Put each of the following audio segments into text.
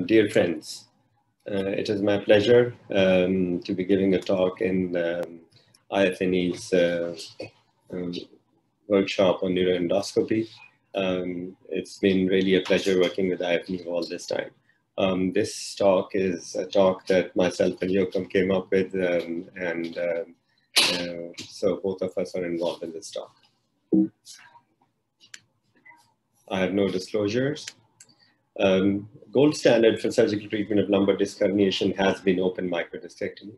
dear friends, uh, it is my pleasure um, to be giving a talk in um, IFNE's uh, um, workshop on neuroendoscopy. Um, it's been really a pleasure working with IFNE all this time. Um, this talk is a talk that myself and Joachim came up with, um, and uh, so both of us are involved in this talk. I have no disclosures. Um, gold standard for surgical treatment of lumbar disc herniation has been open microdiscectomy.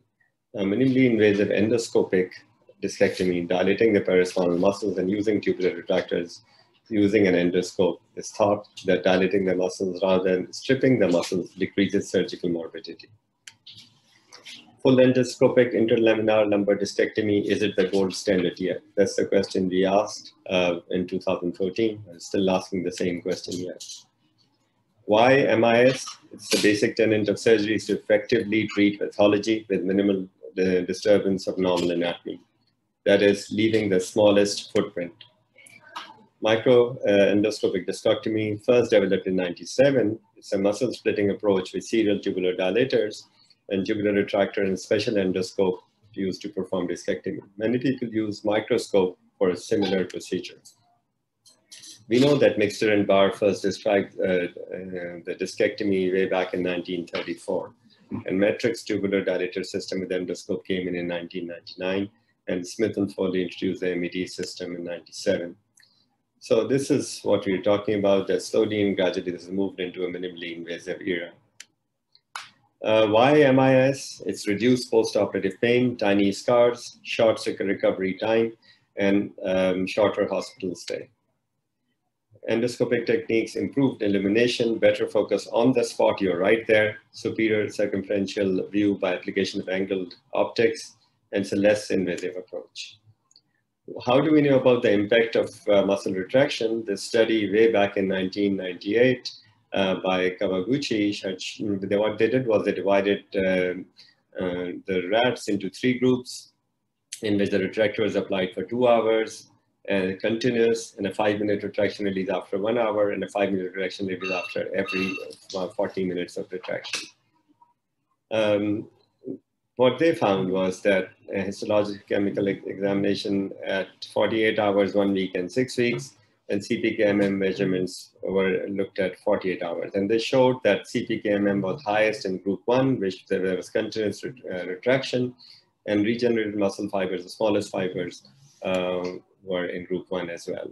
A minimally invasive endoscopic discectomy, dilating the paraspinal muscles and using tubular retractors using an endoscope is thought that dilating the muscles rather than stripping the muscles decreases surgical morbidity. Full endoscopic interlaminar lumbar discectomy, is it the gold standard yet? That's the question we asked uh, in 2014. I'm still asking the same question yet. Why MIS? It's the basic tenet of surgery is to effectively treat pathology with minimal disturbance of normal anatomy. That is, leaving the smallest footprint. Micro uh, discectomy, first developed in 97, it's a muscle splitting approach with serial tubular dilators and tubular retractor and special endoscope used to perform discectomy. Many people use microscope for a similar procedure. We know that Mixter and Barr first described uh, uh, the discectomy way back in 1934. And METRx tubular dilator system with endoscope came in in 1999, and Smith and Foley introduced the MED system in 97. So this is what we're talking about, that slowly and gradually this has moved into a minimally invasive era. Uh, why MIS? It's reduced post-operative pain, tiny scars, short recovery time, and um, shorter hospital stay endoscopic techniques, improved illumination, better focus on the spot, you're right there, superior circumferential view by application of angled optics, and it's a less invasive approach. How do we know about the impact of uh, muscle retraction? This study way back in 1998 uh, by Kawaguchi, what they did was they divided uh, uh, the rats into three groups in which the retractor was applied for two hours, and continuous and a five minute retraction release after one hour and a five minute retraction release after every uh, 40 minutes of retraction. Um, what they found was that a histological chemical examination at 48 hours, one week and six weeks, and CPKMM measurements were looked at 48 hours. And they showed that CPKMM was highest in group one, which there was continuous ret uh, retraction, and regenerated muscle fibers, the smallest fibers, uh, were in group one as well.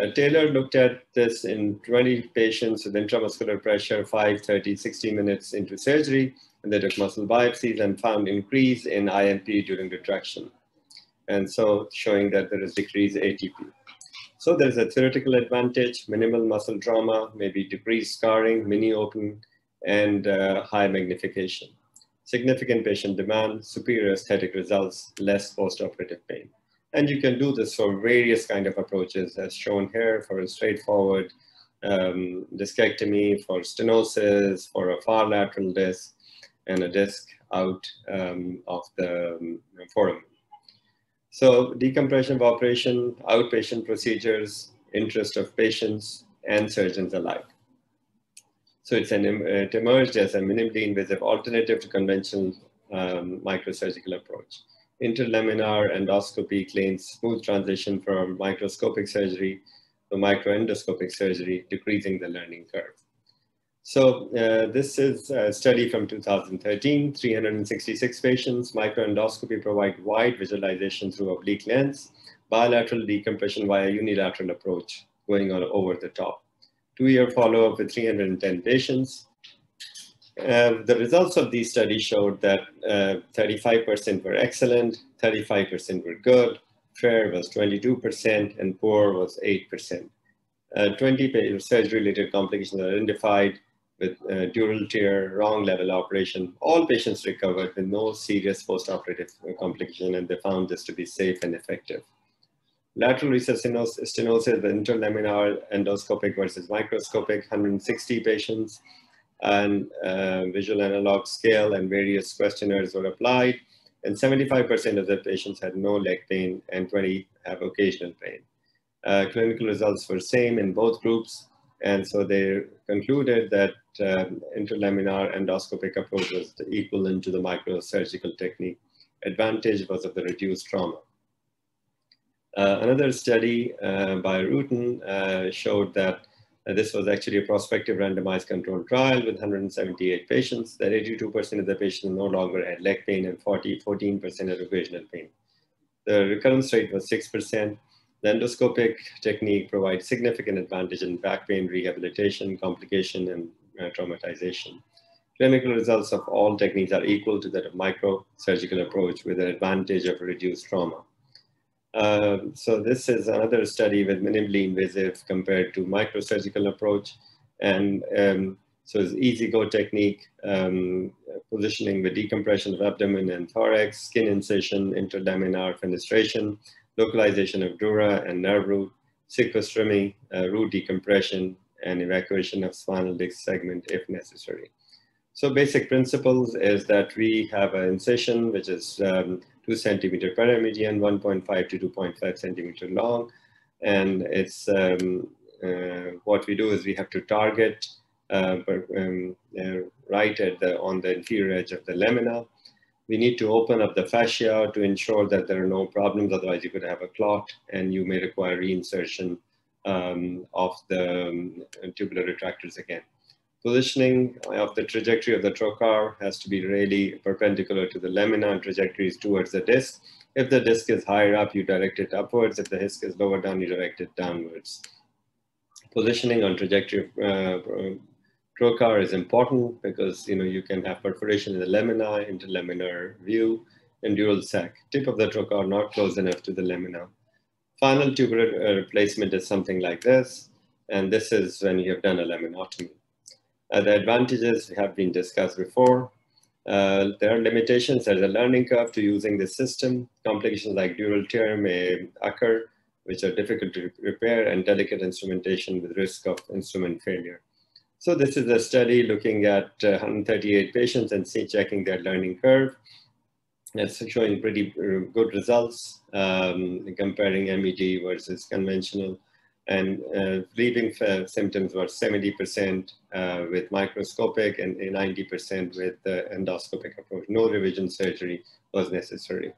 Uh, Taylor looked at this in 20 patients with intramuscular pressure, 5, 30, 60 minutes into surgery, and they took muscle biopsies and found increase in IMP during retraction. And so showing that there is decreased ATP. So there's a theoretical advantage, minimal muscle trauma, maybe decreased scarring, mini open, and uh, high magnification. Significant patient demand, superior aesthetic results, less postoperative pain. And you can do this for various kind of approaches as shown here for a straightforward um, discectomy, for stenosis, for a far lateral disc, and a disc out um, of the um, foramen. So decompression of operation, outpatient procedures, interest of patients and surgeons alike. So it's an, it emerged as a minimally invasive alternative to conventional um, microsurgical approach interlaminar endoscopy claims smooth transition from microscopic surgery to microendoscopic surgery, decreasing the learning curve. So uh, this is a study from 2013, 366 patients, microendoscopy provide wide visualization through oblique lens, bilateral decompression via unilateral approach going on over the top. Two-year follow-up with 310 patients, uh, the results of these studies showed that 35% uh, were excellent, 35% were good, fair was 22%, and poor was 8%. Uh, 20 surgery-related complications identified with uh, dural tear, wrong level operation. All patients recovered with no serious postoperative complication, and they found this to be safe and effective. Lateral recess stenosis, the interlaminar endoscopic versus microscopic, 160 patients, and uh, visual analog scale and various questionnaires were applied. And 75% of the patients had no leg pain and 20 have occasional pain. Uh, clinical results were same in both groups And so they concluded that um, interlaminar endoscopic approach was equivalent to the microsurgical technique. Advantage was of the reduced trauma. Uh, another study uh, by Ruetten uh, showed that this was actually a prospective randomized controlled trial with 178 patients, that 82% of the patients no longer had leg pain and 40, 14% had occasional pain. The recurrence rate was 6%. The endoscopic technique provides significant advantage in back pain rehabilitation, complication, and uh, traumatization. Clinical results of all techniques are equal to that of microsurgical approach with an advantage of reduced trauma. Uh, so this is another study with minimally invasive compared to microsurgical approach. And um, so it's easy go technique, um, positioning with decompression of abdomen and thorax, skin incision, interlaminar fenestration, localization of dura and nerve root, sequestromy, uh, root decompression, and evacuation of spinal disc segment if necessary. So basic principles is that we have an incision which is um, 2 centimeter perimedian, 1.5 to 2.5 centimeter long. And it's um, uh, what we do is we have to target uh, um, uh, right at the, on the inferior edge of the lamina we need to open up the fascia to ensure that there are no problems. Otherwise, you could have a clot and you may require reinsertion um, of the um, tubular retractors again. Positioning of the trajectory of the trocar has to be really perpendicular to the lamina and trajectories towards the disc. If the disc is higher up, you direct it upwards. If the disc is lower down, you direct it downwards. Positioning on trajectory uh, trocar is important because you know you can have perforation in the lamina, interlaminar view, and dural sac. Tip of the trocar not close enough to the lamina. Final tubular uh, replacement is something like this, and this is when you have done a laminotomy. Uh, the advantages have been discussed before. Uh, there are limitations. There's a learning curve to using this system. Complications like dural tear may occur, which are difficult to repair, and delicate instrumentation with risk of instrument failure. So this is a study looking at uh, 138 patients and see, checking their learning curve. It's showing pretty uh, good results um, comparing MED versus conventional. And uh, relieving symptoms were 70% uh, with microscopic and 90% with the endoscopic approach. No revision surgery was necessary.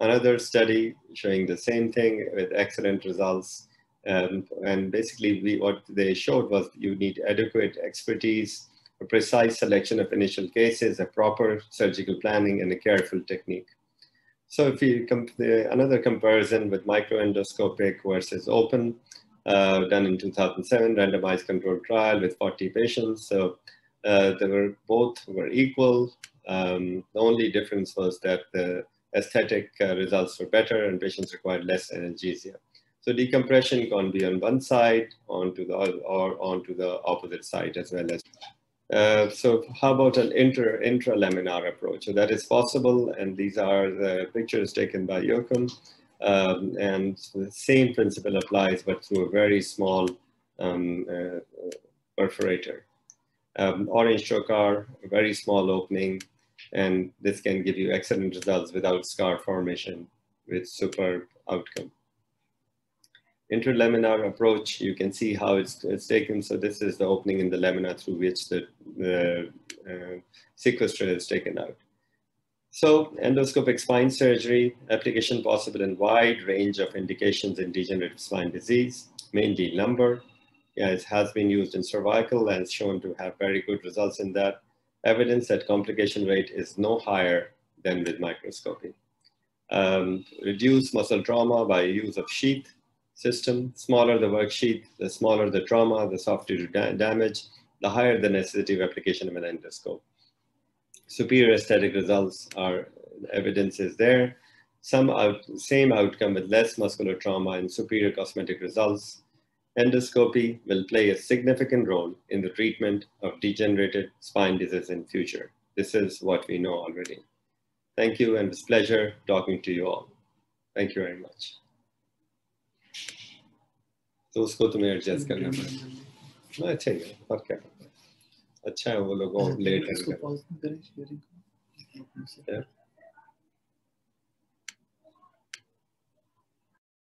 Another study showing the same thing with excellent results um, and basically we, what they showed was you need adequate expertise, a precise selection of initial cases, a proper surgical planning, and a careful technique. So if you compare another comparison with microendoscopic versus open, uh, done in 2007, randomized controlled trial with 40 patients. So uh, they were both were equal. Um, the only difference was that the aesthetic uh, results were better and patients required less analgesia. So decompression can be on one side onto the or onto the opposite side as well as. Uh, so how about an inter intralaminar approach? So that is possible, and these are the pictures taken by Joachim. Um, and the same principle applies, but through a very small um, uh, perforator. Um, orange trocar, a very small opening, and this can give you excellent results without scar formation with superb outcome interlaminar approach, you can see how it's, it's taken. So this is the opening in the lamina through which the, the uh, is taken out. So endoscopic spine surgery, application possible in wide range of indications in degenerative spine disease, mainly lumbar. Yeah, it has been used in cervical and shown to have very good results in that. Evidence that complication rate is no higher than with microscopy. Um, reduce muscle trauma by use of sheath system. Smaller the work sheath, the smaller the trauma, the softer da damage, the higher the necessity of application of an endoscope Superior aesthetic results are, evidence is there. Some out, same outcome with less muscular trauma and superior cosmetic results. Endoscopy will play a significant role in the treatment of degenerative spine disease in future. This is what we know already. Thank you and it's a pleasure talking to you all. Thank you very much. तो उसको तुम्हें adjust करना पड़ेगा अच्छा ही है और क्या अच्छा है वो लोग लेट